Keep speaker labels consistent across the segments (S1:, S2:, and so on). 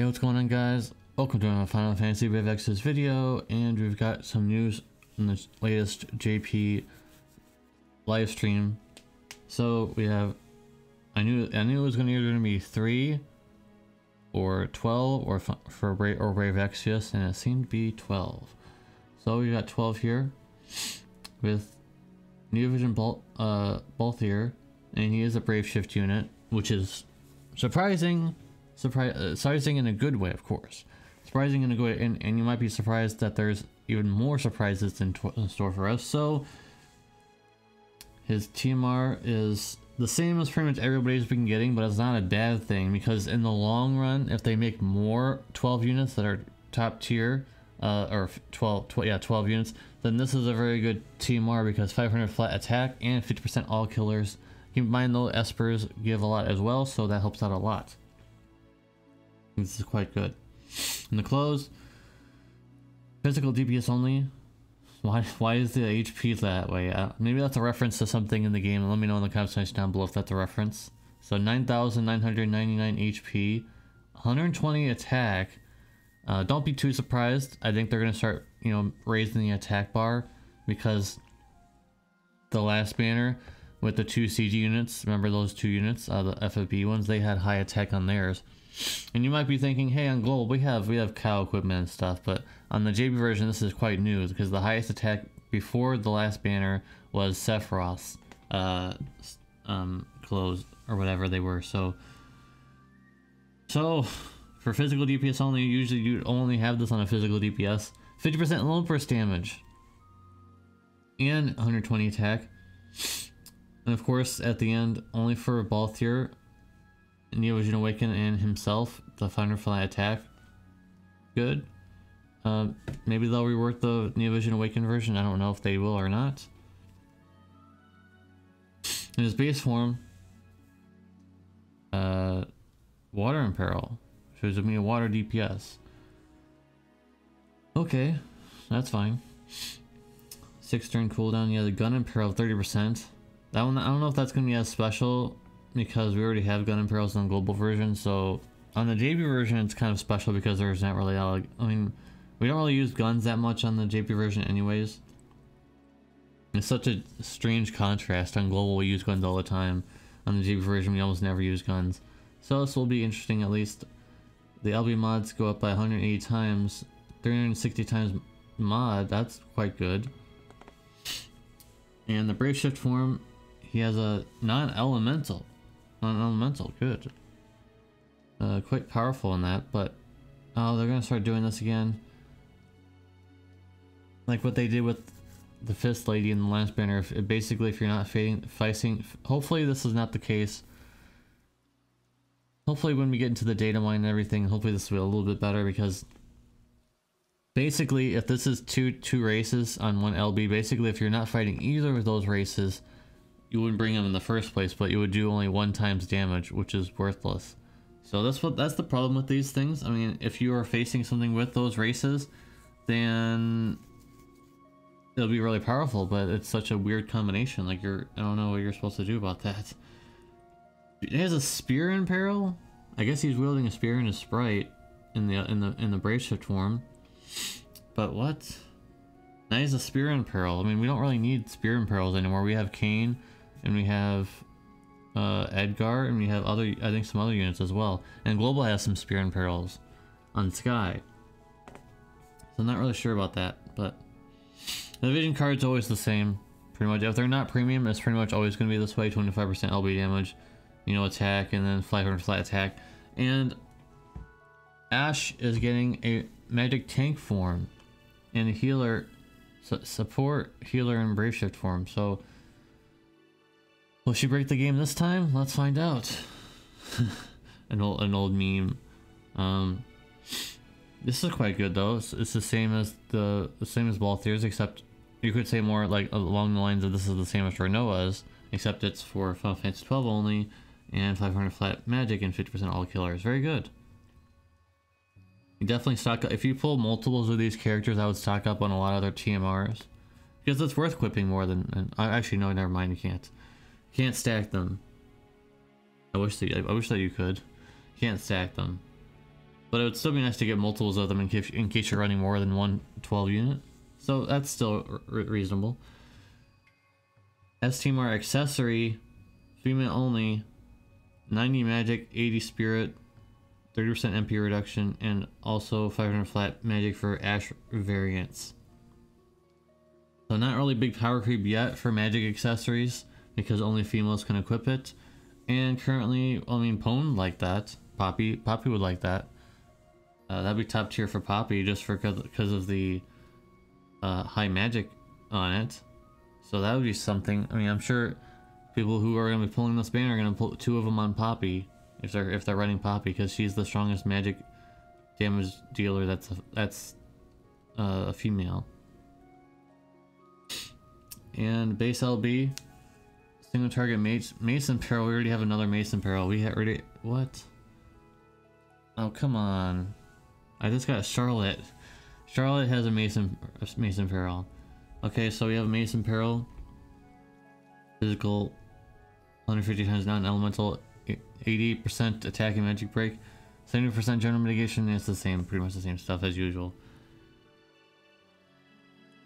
S1: Hey, what's going on guys? Welcome to another Final Fantasy Exvius video, and we've got some news in the latest JP live stream. So we have, I knew I knew it was gonna either be three or twelve or for Brave or Brave Exvius, and it seemed to be twelve. So we got twelve here with Neo Vision Bolt, uh, both here, and he is a Brave Shift unit, which is surprising surpri uh, surprising in a good way, of course. Surprising in a good way, and, and you might be surprised that there's even more surprises in, in store for us. So, his TMR is the same as pretty much everybody's been getting, but it's not a bad thing because in the long run, if they make more 12 units that are top tier, uh, or 12, 12, yeah, 12 units, then this is a very good TMR because 500 flat attack and 50% all killers. Keep in mind though, Espers give a lot as well, so that helps out a lot. This is quite good. In the close, physical DPS only. Why why is the HP that way? Uh, maybe that's a reference to something in the game. Let me know in the comment section down below if that's a reference. So 9,999 HP, 120 attack. Uh, don't be too surprised. I think they're gonna start, you know, raising the attack bar because the last banner with the two CG units, remember those two units, uh, the FFB ones, they had high attack on theirs. And you might be thinking, hey, on Global we have we have cow equipment and stuff, but on the JP version this is quite new because the highest attack before the last banner was Sephiroth's uh, um, clothes or whatever they were. So, so for physical DPS only, usually you only have this on a physical DPS. 50% lone burst damage and 120 attack. And of course, at the end, only for Balthier, Neo Vision Awaken and himself, the Thunderfly attack. Good. Uh, maybe they'll rework the Neo Vision Awaken version. I don't know if they will or not. In his base form, uh, Water Imperil shows me a water DPS. Okay, that's fine. Six turn cooldown. Yeah, the Gun Imperil 30%. That one, I don't know if that's gonna be as special because we already have gun imperils on global version so on the JP version it's kind of special because there's not really I mean we don't really use guns that much on the JP version anyways. It's such a strange contrast. On global we use guns all the time. On the JP version we almost never use guns. So this will be interesting at least. The LB mods go up by 180 times. 360 times mod that's quite good. And the brave shift form he has a non-elemental non-elemental, good. Uh, quite powerful in that, but oh, they're gonna start doing this again. Like what they did with the Fist Lady in the last banner. If, basically, if you're not fighting, hopefully this is not the case. Hopefully when we get into the data mine and everything, hopefully this will be a little bit better because basically if this is two two races on one LB, basically if you're not fighting either of those races, you wouldn't bring them in the first place, but you would do only one times damage, which is worthless. So that's what that's the problem with these things. I mean, if you are facing something with those races, then it'll be really powerful, but it's such a weird combination. Like you're I don't know what you're supposed to do about that. He has a spear imperil? I guess he's wielding a spear in his sprite in the in the in the brave shift form. But what? Now he's a spear imperil. I mean, we don't really need spear imperils anymore. We have Kain and we have uh, Edgar, and we have other, I think some other units as well. And Global has some Spear Imperils on Sky. So I'm not really sure about that, but the Vision card's always the same, pretty much. If they're not premium, it's pretty much always going to be this way, 25% LB damage, you know, attack, and then 500 flat attack. And Ashe is getting a magic tank form and a healer, support, healer, and brave shift form. So Will she break the game this time? Let's find out. an old an old meme. Um, this is quite good though. It's, it's, the same as the the same as Balthier's, except you could say more like along the lines of this is the same as Rinoa's, except it's for Final Fantasy 12 only, and 500 flat magic and 50% all killers. Very good. You definitely stock up. If you pull multiples of these characters, I would stock up on a lot of their TMRs. Because it's worth equipping more than... And, actually, no, never mind, you can't. Can't stack them. I wish that I wish that you could. Can't stack them. But it would still be nice to get multiples of them in case, in case you're running more than one 12 unit. So that's still reasonable. STMR accessory, female only, 90 magic, 80 spirit, 30% MP reduction, and also 500 flat magic for Ashe variants. So not really big power creep yet for magic accessories because only females can equip it. And currently, I mean, Pwn like that. Poppy, Poppy would like that. Uh, that'd be top tier for Poppy just for because of the uh, high magic on it. So that would be something. I mean, I'm sure people who are going to be pulling this banner are going to put two of them on Poppy if they're if they're running Poppy because she's the strongest magic damage dealer. That's a, that's uh, a female. And base LB, single target Mace, Mason Peril. We already have another Mace Imperil. We already what? Oh come on! I just got Charlotte. Charlotte has a Mason Mace Imperil. Okay, so we have Mace Imperil. Physical, 150 times non-elemental, 80% attack and magic break, 70% general mitigation. It's the same, pretty much the same stuff as usual.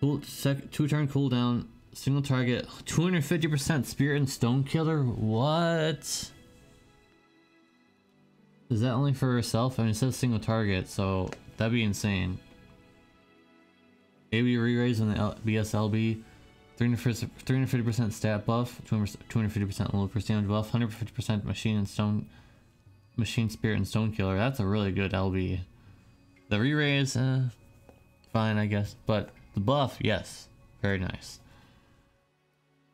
S1: Cool, sec, two turn cooldown, single target, 250% spirit and stone killer. What? Is that only for herself? I mean, it says single target, so that'd be insane. AB re-raise on the L BSLB, 350% stat buff, 250% low percent damage buff, 150% machine and stone, machine spirit and stone killer. That's a really good LB. The re-raise, uh, fine I guess, but the buff, yes, very nice.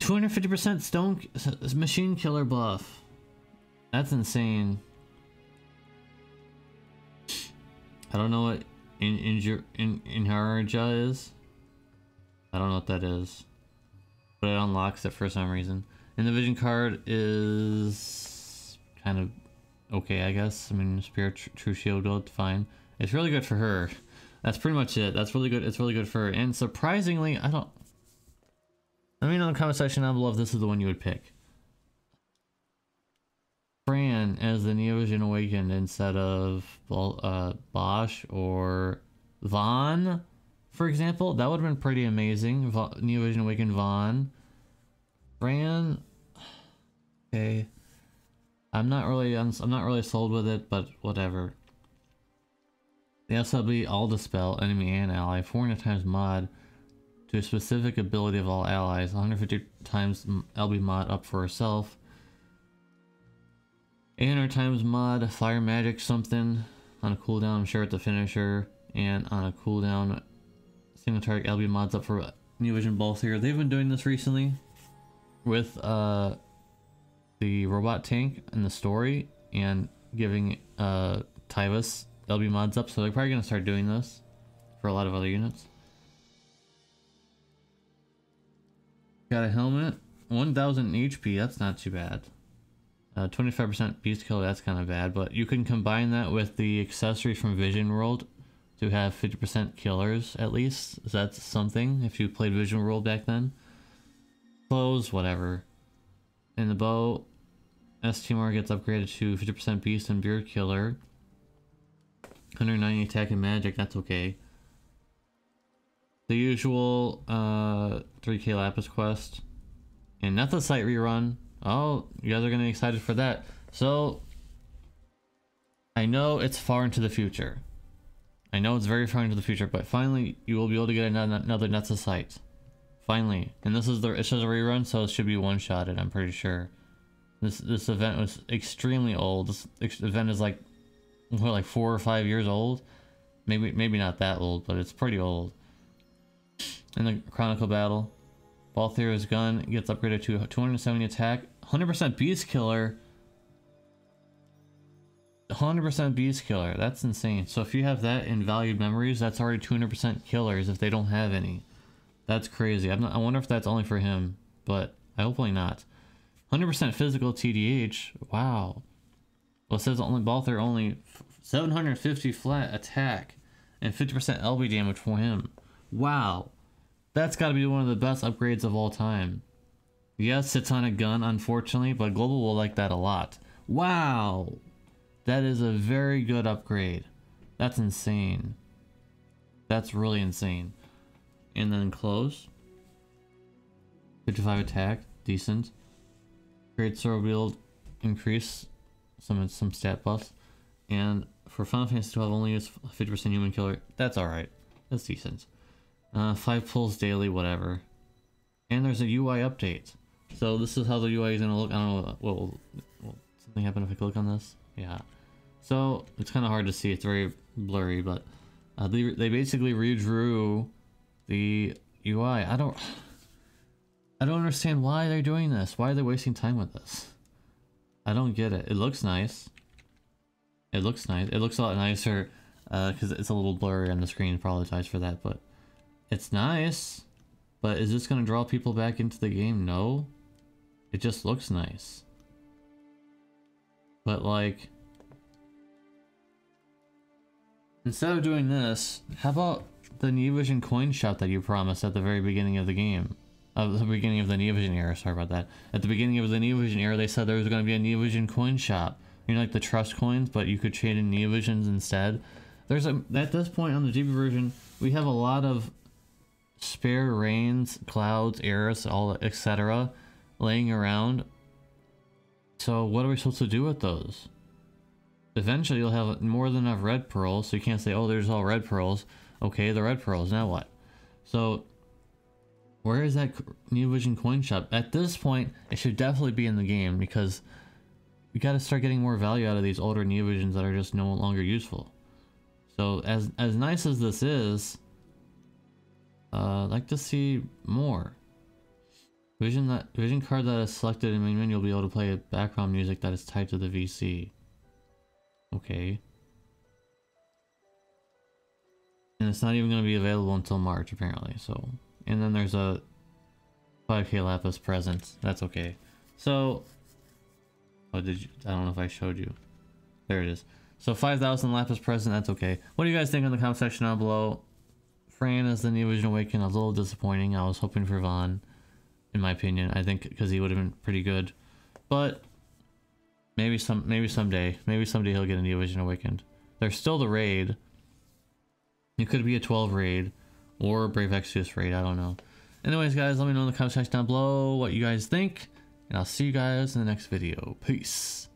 S1: 250% stone machine killer buff. That's insane. I don't know what in in in Inharja is. I don't know what that is, but it unlocks it for some reason. And the vision card is kind of okay, I guess. I mean, Spirit tr True Shield build, fine. It's really good for her. That's pretty much it. That's really good. It's really good for her. And surprisingly, I don't. Let me know in the comment section down below if this is the one you would pick. Fran as the Neovision Awakened instead of uh, Basch or Vaan, for example. That would have been pretty amazing. Neovision Awakened Vaan. Fran. Okay. I'm not really I'm, not really sold with it, but whatever. The SLB all dispel enemy and ally 400 times mod to a specific ability of all allies. 150 times LB mod up for herself. 800 times mod, fire magic something on a cooldown, I'm sure it's a finisher, and on a cooldown, single target LB mods up for Neovision Balthier. They've been doing this recently with uh, the robot tank in the story and giving uh, Tyvus LB mods up, so they're probably going to start doing this for a lot of other units. Got a helmet, 1000 HP, that's not too bad. 25% uh, beast kill, that's kind of bad, but you can combine that with the accessory from Vision World to have 50% killers at least. That's something if you played Vision World back then. Clothes, whatever. And the bow, STMR gets upgraded to 50% beast and bird killer. 190 attack and magic, that's okay. The usual uh, 3k Lapis quest. And Nethicite rerun, Oh, you guys are gonna be excited for that. So, I know it's far into the future. I know it's very far into the future, but finally you will be able to get another, Nethicite. Finally. And this is the, it's just a rerun, so it should be one-shotted, I'm pretty sure. This this event was extremely old. This event is like, what, like four or five years old? Maybe, maybe not that old, but it's pretty old. In the Chronicle battle, Balthier's gun gets upgraded to 270 attack, 100% Beast Killer. 100% Beast Killer. That's insane. So if you have that in valued memories, that's already 200% killers if they don't have any. That's crazy. i not, I wonder if that's only for him, but I hopefully not. 100% physical TDH. Wow. Well, it says only Balthier only 750 flat attack and 50% LB damage for him. Wow. That's got to be one of the best upgrades of all time. Yes, it's on a gun, unfortunately, but Global will like that a lot. Wow! That is a very good upgrade. That's insane. That's really insane. And then close. 55 attack, decent. Great sword wield, increase some some stat buffs. And for Final Fantasy 12, only use 50% human killer. That's alright. That's decent. Uh, 5 pulls daily, whatever. And there's a UI update. So this is how the UI is gonna look. I don't know. What will something happen if I click on this? Yeah. So it's kind of hard to see. It's very blurry, but uh, they they basically redrew the UI. I don't I don't understand why they're doing this. Why are they wasting time with this? I don't get it. It looks nice. It looks nice. It looks a lot nicer because uh, it's a little blurry on the screen. Apologize for that, but it's nice. But is this going to draw people back into the game? No. It just looks nice. But like, instead of doing this, how about the Neovision coin shop that you promised at the very beginning of the game? Of the beginning of the Neovision era, sorry about that. At the beginning of the Neovision era, they said there was going to be a Neovision coin shop. You know, like the trust coins, but you could trade in Neovisions instead. There's a, at this point on the GB version, we have a lot of spare rains, clouds, airs, all etc. laying around. So what are we supposed to do with those? Eventually you'll have more than enough red pearls, so you can't say, oh, there's all red pearls. Okay, the red pearls, now what? So, where is that Neovision coin shop? At this point, it should definitely be in the game, because we gotta start getting more value out of these older Neovisions that are just no longer useful. So, as, as nice as this is, uh, like to see more. Vision that vision card that is selected in main menu will be able to play background music that is tied to the VC. Okay. And it's not even going to be available until March apparently. So, and then there's a 5k lapis present. That's okay. So, oh did you? I don't know if I showed you. There it is. So 5,000 lapis present. That's okay. What do you guys think in the comment section down below? Fran as the Neovision Awaken, a little disappointing. I was hoping for Vaan, in my opinion. I think because he would have been pretty good, but maybe some, maybe someday, maybe someday he'll get a Neovision Awakened. There's still the raid. It could be a 12 raid or a Brave Exvius raid. I don't know. Anyways, guys, let me know in the comment section down below what you guys think, and I'll see you guys in the next video. Peace.